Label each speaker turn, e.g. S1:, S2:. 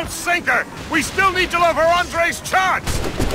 S1: Don't sink her! We still need to love her Andre's chance!